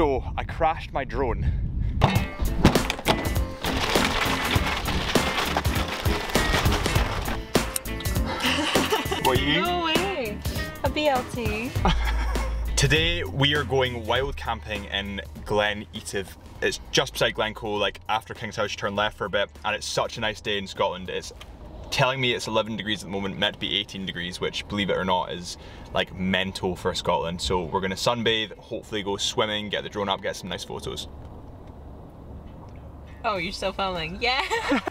So I crashed my drone. what you? No way. A BLT. Today we are going wild camping in Glen Etive. It's just beside Glencoe, like after Kingshouse, you turn left for a bit, and it's such a nice day in Scotland. It's telling me it's 11 degrees at the moment, meant to be 18 degrees, which believe it or not is like mental for Scotland. So we're gonna sunbathe, hopefully go swimming, get the drone up, get some nice photos. Oh, you're still filming. Yeah.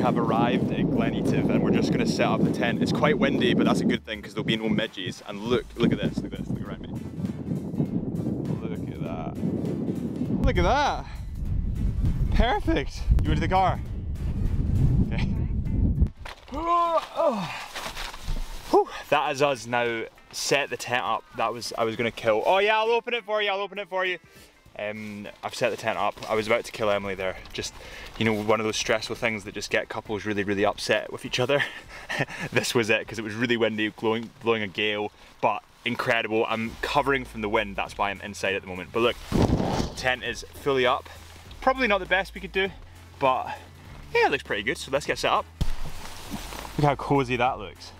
We have arrived at Glen Etive and we're just gonna set up the tent. It's quite windy, but that's a good thing because there'll be no midges. And look, look at this, look at this, look around me. Look at that. Look at that. Perfect. You into the car? Whew. That is us now set the tent up. That was, I was gonna kill. Oh yeah, I'll open it for you, I'll open it for you. Um, I've set the tent up. I was about to kill Emily there. Just, you know, one of those stressful things that just get couples really, really upset with each other. this was it because it was really windy, blowing, blowing a gale, but incredible. I'm covering from the wind. That's why I'm inside at the moment. But look, tent is fully up. Probably not the best we could do, but yeah, it looks pretty good. So let's get set up. Look how cozy that looks.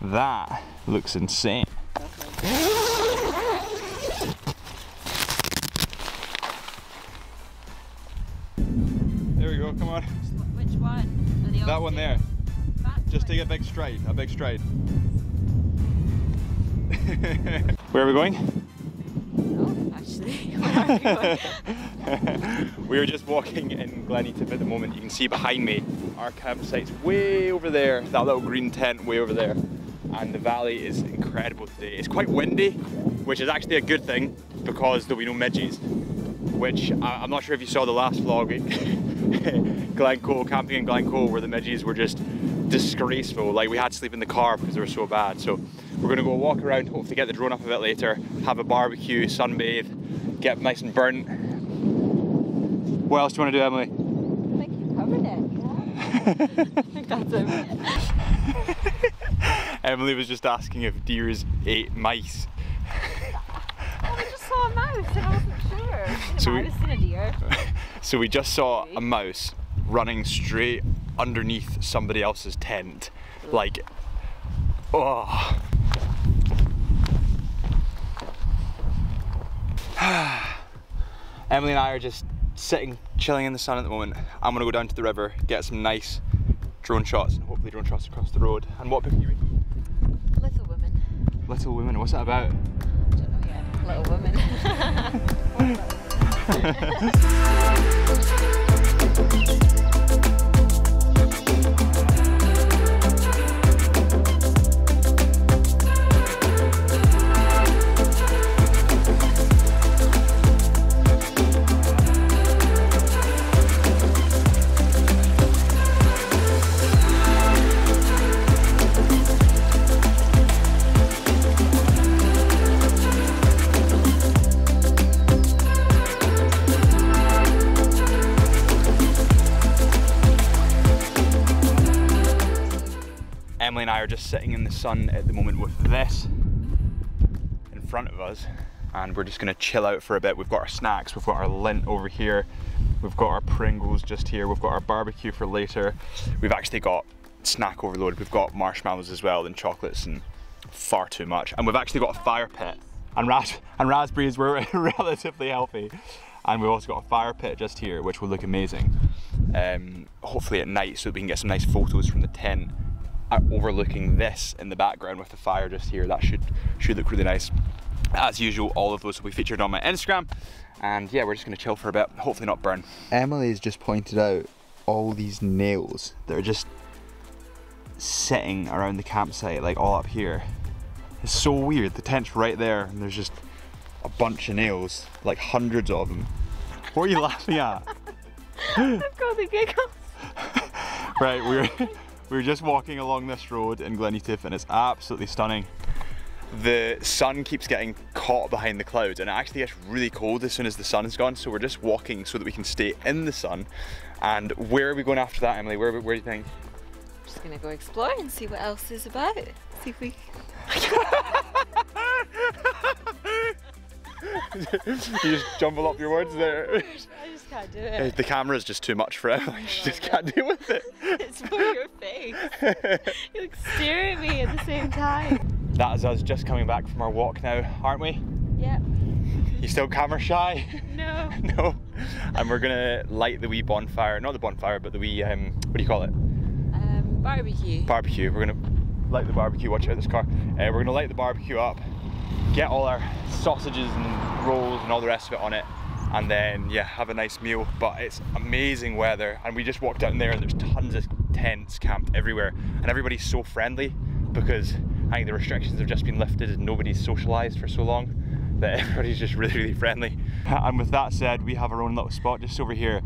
That looks insane. There we go, come on. Which one? That one there. That Just one. take a big stride, a big stride. Where are we going? Oh, actually. Where are you going? we are just walking in Glen Etive at the moment. You can see behind me our campsite's way over there, that little green tent way over there. And the valley is incredible today. It's quite windy, which is actually a good thing because there'll be no midges. Which I- I'm not sure if you saw the last vlog, Glencoe, camping in Glencoe, where the midges were just disgraceful. Like we had to sleep in the car because they were so bad. So we're gonna go walk around, hopefully get the drone up a bit later, have a barbecue, sunbathe, get nice and burnt. What else do you want to do, Emily? I think you covered it. Yeah. I think that's it. Emily was just asking if deers ate mice. Oh, I just saw a mouse and I wasn't sure. Seen a So we- mouse and a deer. So we just saw a mouse running straight underneath somebody else's tent. Like, oh. Emily and I are just sitting, chilling in the sun at the moment. I'm gonna go down to the river, get some nice drone shots, and hopefully drone shots across the road. And what book are you reading? Little women. Little Women, what's that about? I don't know yet. Little women. And I are just sitting in the sun at the moment with this in front of us and we're just gonna chill out for a bit. We've got our snacks, we've got our lint over here, we've got our Pringles just here, we've got our barbecue for later. We've actually got snack overload, we've got marshmallows as well and chocolates and far too much. And we've actually got a fire pit and, ras and raspberries were relatively healthy. And we've also got a fire pit just here, which will look amazing. Um, hopefully at night so we can get some nice photos from the tent overlooking this in the background with the fire just here. That should should look really nice. As usual, all of those will be featured on my Instagram. And yeah, we're just gonna chill for a bit, hopefully not burn. Emily has just pointed out all these nails that are just sitting around the campsite, like all up here. It's so weird. The tent's right there, and there's just a bunch of nails, like hundreds of them. What are you laughing at? I've got the giggles. Right, we're we're just walking along this road in Glen Etive and it's absolutely stunning. The sun keeps getting caught behind the clouds and it actually gets really cold as soon as the sun's gone. So we're just walking so that we can stay in the sun. And where are we going after that, Emily? Where, where do you think? I'm Just gonna go explore and see what else is about. See if we. you just jumble up your words there. I just can't do it. The camera is just too much for Emily. She just can't deal with it. It's for your face. You like stare at me at the same time. That is us just coming back from our walk now, aren't we? Yep. You still camera shy? No. no. And we're gonna light the wee bonfire, not the bonfire, but the wee, um, what do you call it? Um, barbecue. Barbecue. We're gonna light the barbecue, watch out this car. Uh, we're gonna light the barbecue up, get all our sausages and rolls and all the rest of it on it, and then, yeah, have a nice meal. But it's amazing weather, and we just walked out in there and there's tons of tents camped everywhere, and everybody's so friendly because I think the restrictions have just been lifted and nobody's socialised for so long that everybody's just really, really friendly. And with that said, we have our own little spot just over here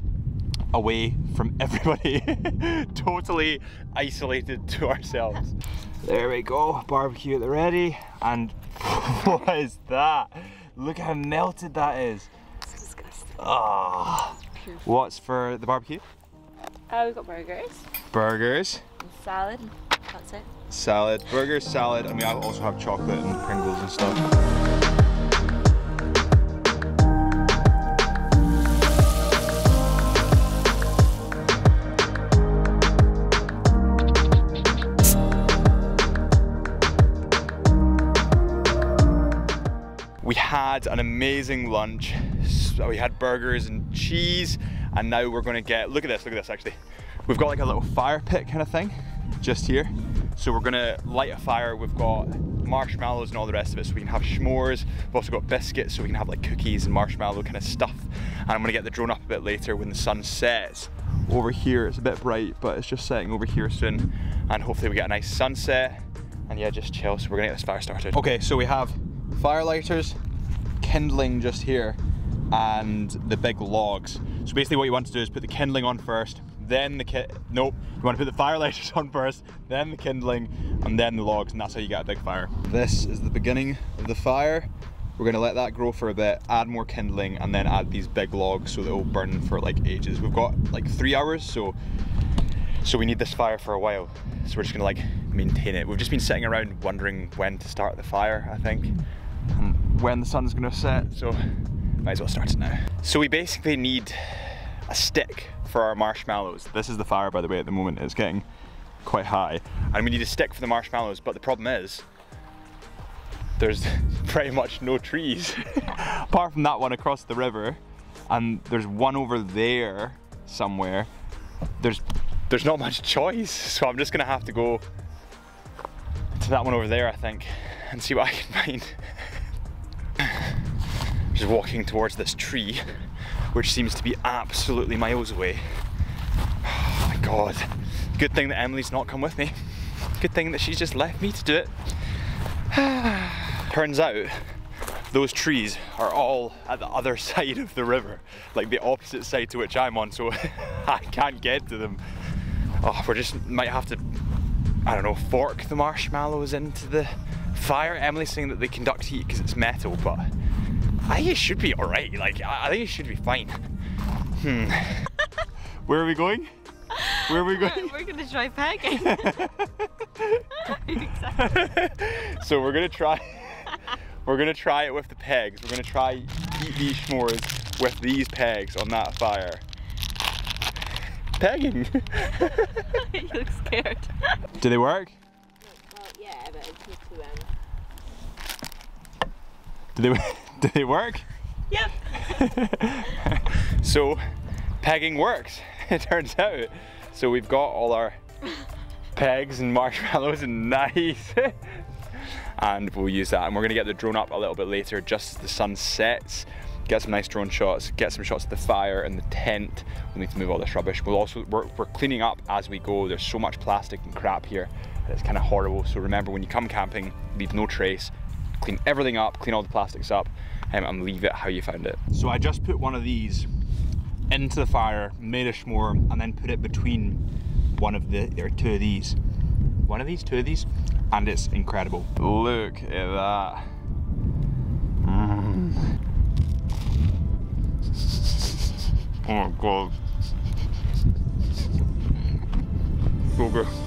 away from everybody, totally isolated to ourselves. There we go, barbecue at the ready. And what is that? Look how melted that is. It's disgusting. Ah, what's for the barbecue? Oh, we've got burgers Burgers, and salad. That's it. salad, burgers, salad, and we also have chocolate and Pringles and stuff. We had an amazing lunch. So we had burgers and cheese, and now we're gonna get, look at this, look at this actually. We've got like a little fire pit kind of thing just here. So we're gonna light a fire. We've got marshmallows and all the rest of it so we can have s'mores. We've also got biscuits so we can have like cookies and marshmallow kind of stuff. And I'm gonna get the drone up a bit later when the sun sets. Over here, it's a bit bright, but it's just setting over here soon. And hopefully we get a nice sunset. And yeah, just chill. So we're gonna get this fire started. Okay, so we have fire lighters, kindling just here, and the big logs. So basically what you want to do is put the kindling on first, then the kit, nope, you want to put the fire lighters on first, then the kindling, and then the logs, and that's how you get a big fire. This is the beginning of the fire. We're gonna let that grow for a bit, add more kindling, and then add these big logs so they'll burn for like ages. We've got like three hours, so so we need this fire for a while. So we're just gonna like maintain it. We've just been sitting around wondering when to start the fire, I think. And when the sun's gonna set, so might as well start it now. So we basically need a stick for our marshmallows. This is the fire by the way at the moment, it's getting quite high. And we need a stick for the marshmallows, but the problem is there's pretty much no trees apart from that one across the river and there's one over there somewhere there's there's not much choice so I'm just gonna have to go to that one over there I think and see what I can find just walking towards this tree which seems to be absolutely miles away oh my god good thing that Emily's not come with me good thing that she's just left me to do it Turns out those trees are all at the other side of the river, like the opposite side to which I'm on, so I can't get to them. Oh, we just might have to, I don't know, fork the marshmallows into the fire. Emily's saying that they conduct heat because it's metal, but I think it should be alright. Like, I I think it should be fine. Hmm. Where are we going? Where are we going? We're gonna try pegging. exactly. so we're gonna try we're gonna try it with the pegs we're gonna try eat these s'mores with these pegs on that fire pegging you look scared. do they work Well, yeah, but it's just to do they do they work? Yep. so pegging works it turns out. So we've got all our pegs and marshmallows and nice and we'll use that and we're gonna get the drone up a little bit later just as the sun sets. Get some nice drone shots get some shots of the fire and the tent. We need to move all this rubbish. We'll also we're, we're cleaning up as we go. There's so much plastic and crap here that it's kind of horrible. So remember when you come camping leave no trace. Clean everything up clean all the plastics up um, and leave it how you found it. So I just put one of these into the fire made a s'more and then put it between one of the or two of these. One of these two of these and it's incredible. Look at that. Mm. oh my god. So good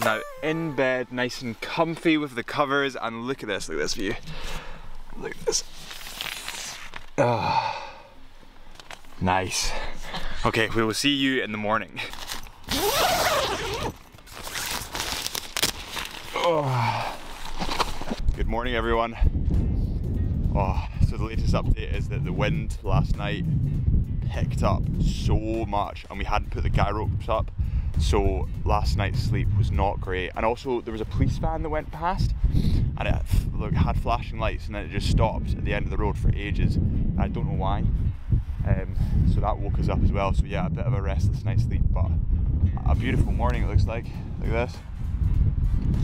now in bed, nice and comfy with the covers, and look at this, look at this view. Look at this. Oh, nice. Okay, we will see you in the morning. Oh. Good morning, everyone. Oh, so the latest update is that the wind last night picked up so much and we hadn't put the guy ropes up so last night's sleep was not great. And also there was a police van that went past and it look, had flashing lights and then it just stopped at the end of the road for ages. I don't know why. Um, so that woke us up as well. So yeah a bit of a restless night's sleep but a beautiful morning it looks like. Like this.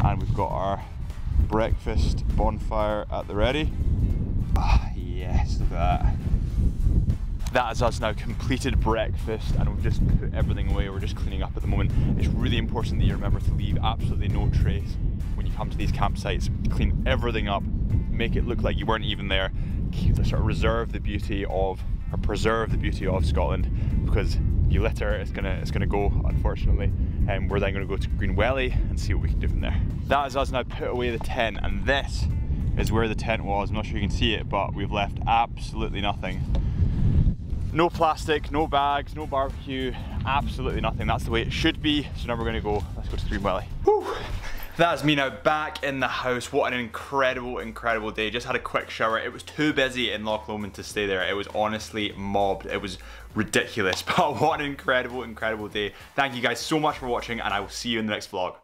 And we've got our breakfast bonfire at the ready. Ah yes look at that that is us now completed breakfast and we've just put everything away. We're just cleaning up at the moment. It's really important that you remember to leave absolutely no trace when you come to these campsites. Clean everything up, make it look like you weren't even there. Keep the sort of reserve the beauty of or preserve the beauty of Scotland because you litter, it's gonna it's gonna go unfortunately. And we're then gonna go to Green Welly and see what we can do from there. That is us now put away the tent and this is where the tent was. I'm not sure you can see it, but we've left absolutely nothing no plastic, no bags, no barbecue, absolutely nothing. That's the way it should be. So now we're gonna go, let's go to Green Welly. That's me now back in the house. What an incredible, incredible day. Just had a quick shower. It was too busy in Loch Lomond to stay there. It was honestly mobbed. It was ridiculous, but what an incredible, incredible day. Thank you guys so much for watching and I will see you in the next vlog.